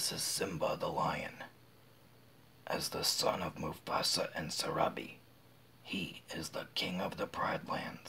This is Simba the lion. As the son of Mufasa and Sarabi, he is the king of the Pride Land.